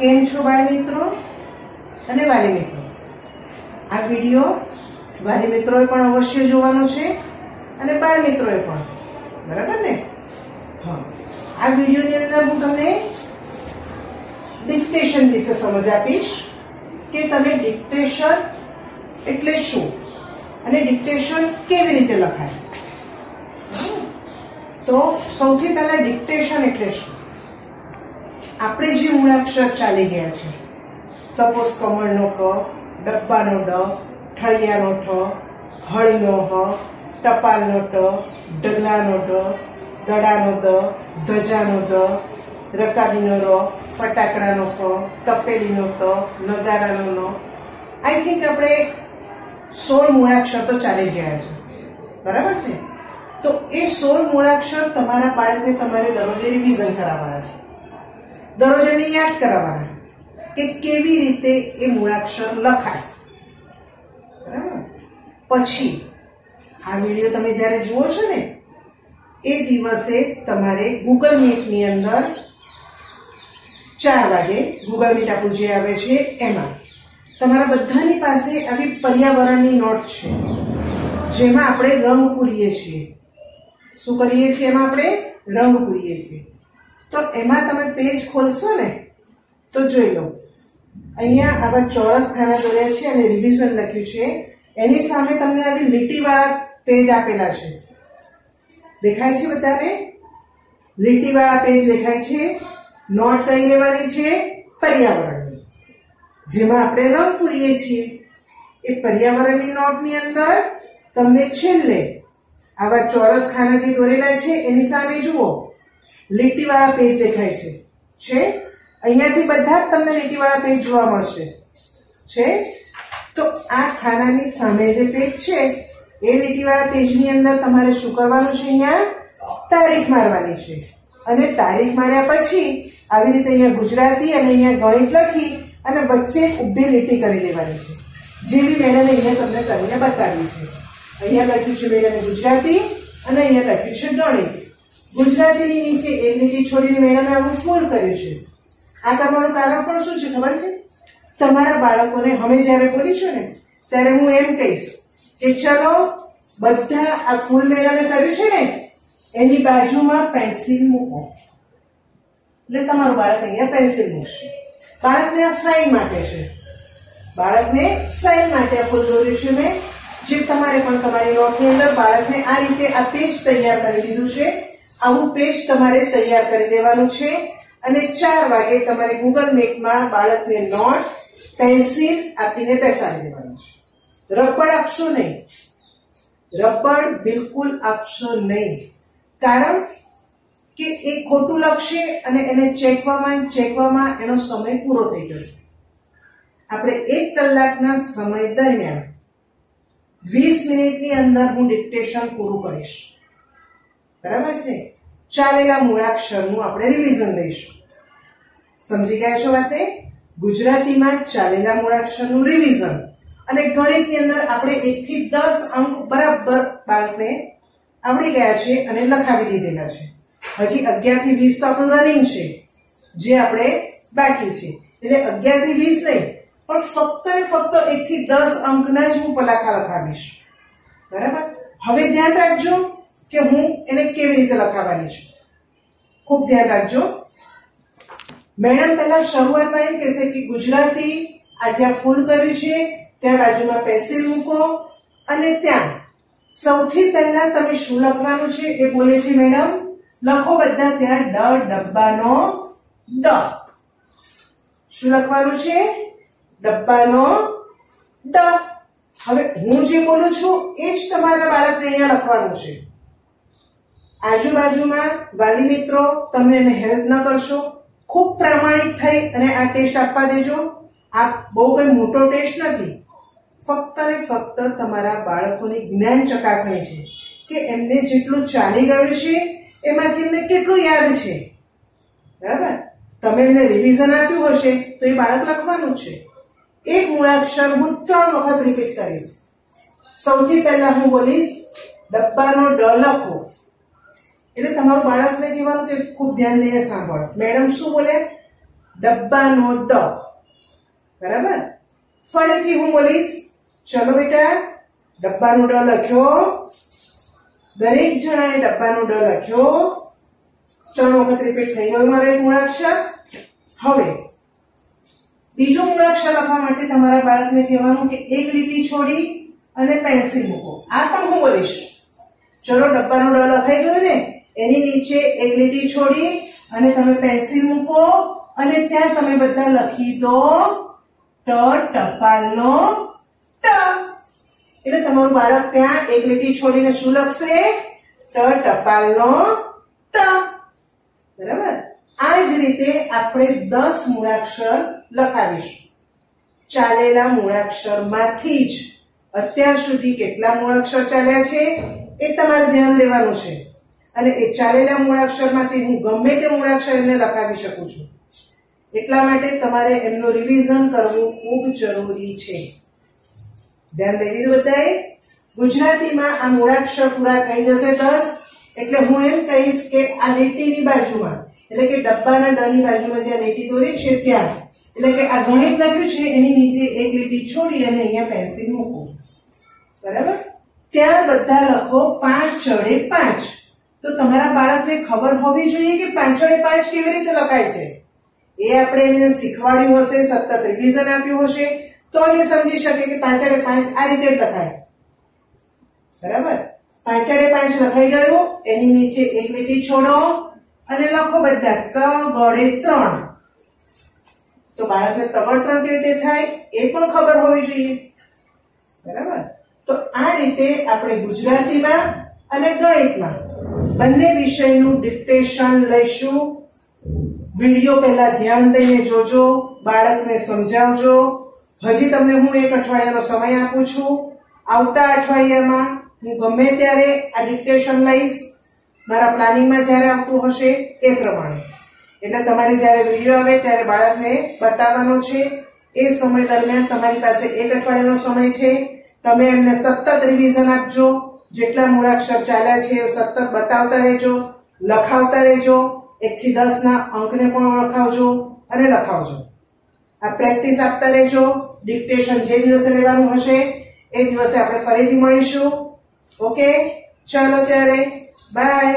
કેમ છો બાળ મિત્રો? અને વાલી મિત્રો? આ વીડિયો વાલી મિત્રોએ પણ અવશ્ય જોવાનો છે અને બાળ મિત્રોએ પણ. બરાબર ને? હા. આ વિડીયોની અંદર હું તમને ડિક્ટેશન વિશે સમજ આપીશ કે તમે ડિક્ટેશન એટલે શું? અને ડિક્ટેશન કેવી રીતે લખાય? તો સૌથી પહેલા ડિક્ટેશન એટલે શું? આપણે જે મૂળાક્ષર ચાલી ગયા છે. સપોઝ કમળનો ક, ડબ્બાનો ડ, ઠળિયાનો ઠ, હળનો હ, ટપાલનો ટ, ઢગલાનો ટ દડાનો દ, ધજાનો દ, રકાબીનો ર, ફટાકડાનો ફ, તપેલીનો ત, નગારાનો ન. આઈ થિંક આપણે સોળ મૂળાક્ષર તો ચાલી ગયા છે. બરાબર છે? તો એ સોળ મૂળાક્ષર તમારા બાળકને તમારે દરરોજે રિવિઝન કરાવવાના છે. દરરોજ એને યાદ કરાવવાના કે કેવી રીતે એ મૂળાક્ષર લખાય. પછી આ વીડિયો તમે જ્યારે જુઓ છો ને, એ દિવસે તમારે ગૂગલ મીટની અંદર ચાર વાગે ગૂગલ મીટ આપણું જે આવે છે એમાં તમારા બધાની પાસે આવી પર્યાવરણની નોટ છે, જેમાં આપણે રંગ પૂરીએ છીએ. શું કરીએ છીએ? એમાં આપણે રંગ પૂરીએ છીએ. તો એમાં તમે પેજ ખોલશો ને, તો જોઈ લો. અહીંયા આવા ચોરસ ખાના દોર્યા છે અને રિવિઝન લખ્યું છે. એની સામે તમને આવી લીટીવાળા પેજ આપેલા છે. દેખાય છે બધાને? લીટીવાળા પેજ દેખાય છે, નોટ કઈ લેવાની છે, પર્યાવરણની. જેમાં આપણે રંગ પૂરીએ છીએ. એ પર્યાવરણની નોટની અંદર તમને છેલ્લે આવા ચોરસ ખાના જે દોરેલા છે. એની સામે જુઓ. લીટીવાળા પેજ દેખાય છે. છે? અહીંયાથી બધા જ તમને લીટીવાળા પેજ જોવા મળશે. છે? તો આ ખાનાની સામે જે પેજ છે, એ લીટીવાળા પેજની અંદર તમારે શું કરવાનું છે અહીંયા? તારીખ મારવાની છે. અને તારીખ માર્યા પછી આવી રીતે અહીંયા ગુજરાતી અને અહીંયા ગણિત લખી અને વચ્ચે ઊભી લીટી કરી દેવાની છે. જેવી મેડમે અહીંયા તમને કરીને બતાવી છે. અહીંયા લખ્યું છે મેડમે ગુજરાતી અને અહીંયા લખ્યું છે ગણિત. ગુજરાતીની નીચે એક લીટી છોડીને મેડમે આવું ફૂલ કર્યું છે. આ તમારું કારણ પણ શું છે? ખબર છે? તમારા બાળકોને અમે જ્યારે બોલીશું ને, ત્યારે હું એમ કહીશ કે ચલો, બધા આ ફૂલ મેડમે કર્યું છે ને, એની બાજુમાં પેન્સિલ મૂકો. એટલે તમારું બાળક અહીંયા પેન્સિલ મૂકશે. બાળકને આ સાઈન માટે છે. બાળકને સાઈન માટે આ ફૂલ દોર્યું છે મેં. જે તમારે પણ તમારી નોટની અંદર બાળકને આ રીતે આ પેજ તૈયાર કરી દીધું છે. આવું પેજ તમારે તૈયાર કરી દેવાનું છે અને ચાર વાગે તમારે ગૂગલ મેપમાં બાળકને નોટ, પેન્સિલ આપીને બેસાડી દેવાનું છે. રબડ આપશો નહીં. રબડ બિલકુલ આપશો નહીં. કારણ કે એ ખોટું લખશે અને એને ચેકવામાં ચેકવામાં એનો સમય પૂરો થઈ જશે. આપણે એક કલાકના સમય દરમિયાન વીસ મિનિટની અંદર હું ડિક્ટેશન પૂરું કરીશ. બરાબર છે? ચાલેલા મૂળાક્ષરનું આપણે રિવિઝન લઈશું. સમજી ગયા છો વાતે? ગુજરાતીમાં ચાલેલા મૂળાક્ષરનું રિવિઝન અને ગણિતની અંદર આપણે એકથી દસ અંક બરાબર બાળકને આવડી ગયા છે અને લખાવી દીધેલા છે. હજી અગિયારથી વીસ તો આપણું રનિંગ છે, જે આપણે બાકી છે. એટલે અગિયારથી વીસ નહીં, પણ ફક્ત ને ફક્ત એકથી દસ અંકના જ હું પલાખા લખાવીશ. બરાબર? હવે ધ્યાન રાખજો કે હું એને કેવી રીતે લખાવવાની છું? ખૂબ ધ્યાન રાખજો. મેડમ પહેલા શરૂઆતમાં એમ કહેશે કે ગુજરાતી આ જ્યાં ફૂલ કર્યું છે, ત્યાં બાજુમાં પેન્સિલ મૂકો અને ત્યાં. સૌથી પહેલા તમે શું લખવાનું છે એ બોલે છે મેડમ? લખો બધા ત્યાં ડ, ડબ્બાનો ડ. શું લખવાનું છે? ડબ્બાનો ડ. હવે હું જે બોલું છું, એ જ તમારા બાળકને અહીંયા લખવાનું છે. આજુબાજુમાં વાલી મિત્રો તમને એને હેલ્પ ન કરશો. ખૂબ પ્રામાણિક થઈ અને આ ટેસ્ટ આપવા દેજો. આ બહુ કંઈ મોટો ટેસ્ટ નથી. ફક્ત ને ફક્ત તમારા બાળકોની જ્ઞાન ચકાસણી છે કે એમને જેટલું ચાલી ગયું છે, એમાંથી એમને કેટલું યાદ છે. બરાબર? તમે એમને રિવિઝન આપ્યું હશે, તો એ બાળક લખવાનું છે. એક મૂળાક્ષર હું ત્રણ વખત રિપીટ કરીશ. સૌથી પહેલા હું બોલીશ, ડબ્બાનો ડ લખો. એટલે તમારું બાળકને કહેવાનું કે ખૂબ ધ્યાન દઈને સાંભળો. મેડમ શું બોલે? ડબ્બાનો ડ. બરાબર? ફરીથી હું બોલીશ, ચલો બેટા, ડબ્બાનો ડ લખ્યો. દરેક જણાએ ડબ્બાનો ડ લખ્યો. ત્રણ વખત રિપીટ થઈ ગયો. મારે એક મૂળાક્ષર હવે, બીજો મૂળાક્ષર લખવા માટે તમારા બાળકને કહેવાનું કે એક લીટી છોડી અને પેન્સિલ મૂકો. આ પણ હું બોલીશ. ચલો, ડબ્બાનો ડ લખાઈ ગયો ને? એની નીચે એક લીટી છોડી અને તમે પેન્સિલ મૂકો અને ત્યાં તમે બધા લખી દો ટ, ટપાલનો ટ. એટલે તમારું બાળક ત્યાં એક લીટી છોડીને શું લખશે? ટ, ટપાલનો ટ. બરાબર? આ જ રીતે આપણે દસ મૂળાક્ષર લખાવીશું. ચાલેલા મૂળાક્ષરમાંથી જ અત્યાર સુધી કેટલા મૂળાક્ષર ચાલ્યા છે એ તમારે ધ્યાન દેવાનું છે. અને એ ચાલેલા મૂળાક્ષરમાંથી હું ગમે તે મૂળાક્ષર એને લખાવી શકું છું. એટલા માટે તમારે એમનું રિવિઝન કરવું ખૂબ જરૂરી છે. ધ્યાન દઈ દીધું બધાએ? ગુજરાતીમાં આ મૂળાક્ષર પૂરા થઈ જશે દસ, એટલે હું એમ કહીશ કે આ લીટીની બાજુમાં, એટલે કે ડબ્બાના ડની બાજુમાં જ્યાં લીટી દોરી છે ત્યાં, એટલે કે આ ગણિત લખ્યું છે, એની નીચે એક લીટી છોડી અને અહીંયા પેન્સિલ મૂકો. બરાબર? ત્યાં બધા લખો પાંચ ચડે પાંચ. તો તમારા બાળકને ખબર હોવી જોઈએ કે પાંચડે પાંચ કેવી રીતે લખાય છે? એ આપણે એમને શીખવાડ્યું હશે, સતત રિવિઝન આપ્યું હશે, તો એ સમજી શકે કે પાંચડે પાંચ આ રીતે લખાય. બરાબર? પાંચડે પાંચ લખાઈ ગયું, એની નીચે એક લીટી છોડો અને લખો બધા તગડે ત્રણ. તો બાળકને તગડ ત્રણ કેવી રીતે થાય? એ પણ ખબર હોવી જોઈએ. બરાબર? તો આ રીતે આપણે ગુજરાતીમાં અને ગણિતમાં બંને વિષયનું ડિક્ટેશન લઈશું. વીડિયો પહેલા ધ્યાન દઈને જોજો, બાળકને સમજાવજો. હજી તમને હું એક અઠવાડિયાનો સમય આપું છું. આવતા અઠવાડિયામાં હું ગમે ત્યારે આ ડિક્ટેશન લઈશ. મારા પ્લાનિંગમાં જ્યારે આવતું હશે એ પ્રમાણે. એટલે તમારે જ્યારે વીડિયો આવે ત્યારે બાળકને બતાવવાનો છે. એ સમય દરમિયાન તમારી પાસે એક અઠવાડિયાનો સમય છે. તમે એમને સતત રિવિઝન આપજો. જેટલા મૂળાક્ષર ચાલ્યા છે સતત બતાવતા રહેજો, લખાવતા રહેજો, એકથી દસના અંકને પણ ઓળખાવજો અને લખાવજો. આ પ્રેક્ટિસ આપતા રહેજો, ડિક્ટેશન જે દિવસે લેવાનું હશે, એ દિવસે આપણે ફરીથી મળીશું. ઓકે? ચાલો ત્યારે, બાય.